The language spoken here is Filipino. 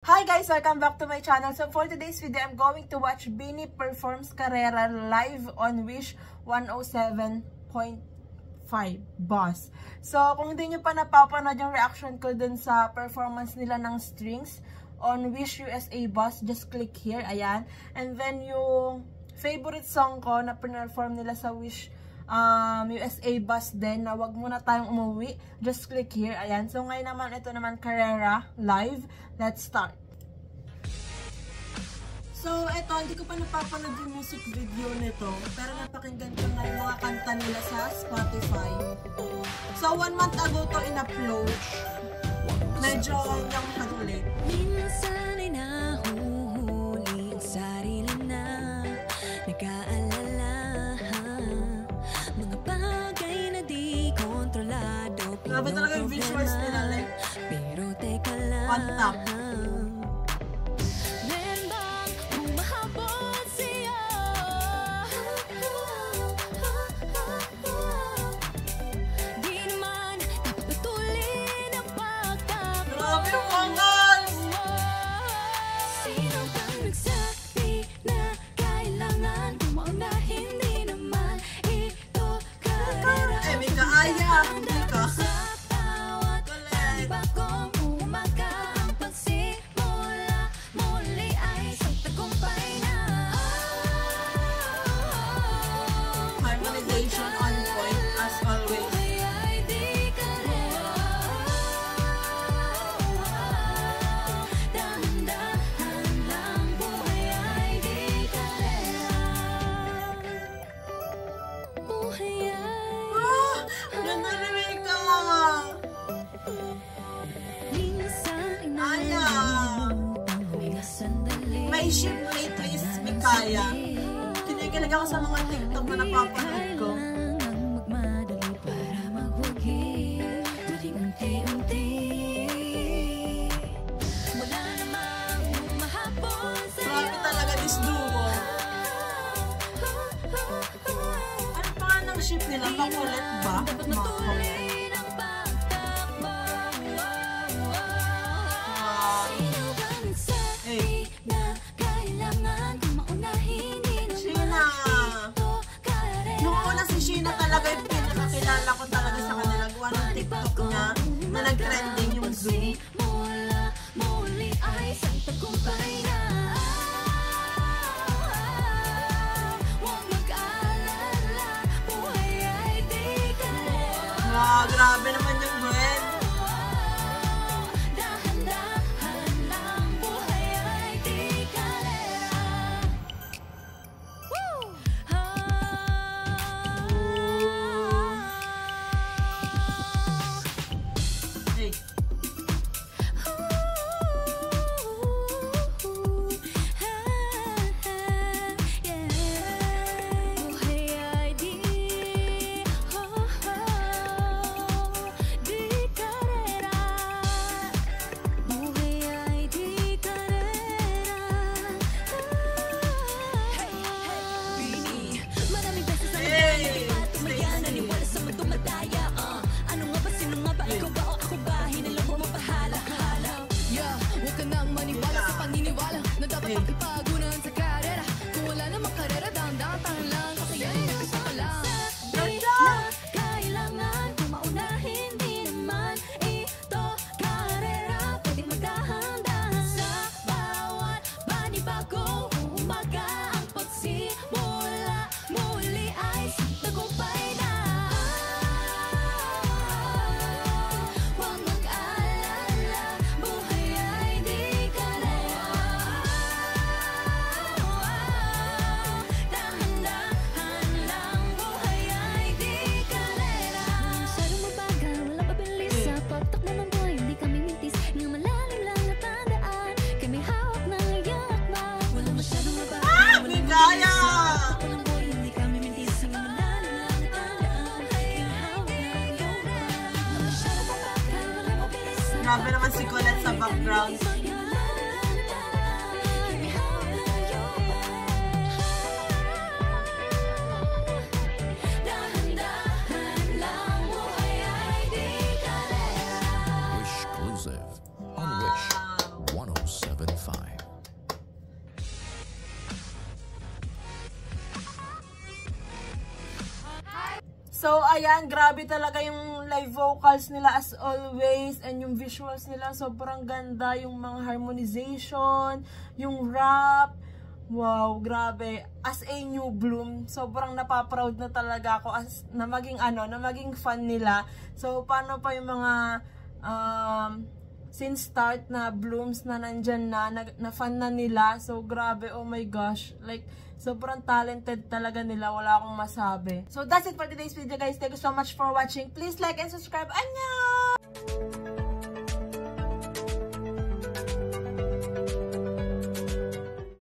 Hi guys! Welcome back to my channel. So for today's video, I'm going to watch Bini Performs Carrera live on Wish 107.5 Boss. So kung hindi nyo pa napapanood yung reaction ko dun sa performance nila ng strings on Wish USA Boss, just click here. Ayan. And then yung favorite song ko na perform nila sa Wish um, USA bus din na wag muna tayong umuwi. Just click here. Ayan. So, ngayon naman, ito naman Carrera live. Let's start. So, ito, hindi ko pa napapanood yung music video nito. Pero napakinggan ko na yung mga kanta nila sa Spotify. So, one month ago to in-upload. Medyo yung makadulit. Grabe talaga yung visuals nila. Like, Pero teka lang ship lately is Mikaya. Kinikilig ako sa mga TikTok na napapanood ko. Grabe talaga this duo. Ano pa nga ng ship nila? Makulit ba? Makulit. Zoom. Mula muli ay isang tagumpay na ay Wow, grabe naman yung Grabe naman si Colette sa background. So, ayan, grabe talaga yung live vocals nila as always and yung visuals nila sobrang ganda, yung mga harmonization, yung rap, Wow, grabe. As a new bloom, sobrang napaproud na talaga ako as na maging ano, na maging fan nila. So, paano pa yung mga um, since start na blooms na nandyan na, na, na fan na nila. So, grabe, oh my gosh. Like, sobrang talented talaga nila. Wala akong masabi. So, that's it for today's video, guys. Thank you so much for watching. Please like and subscribe. Annyeong!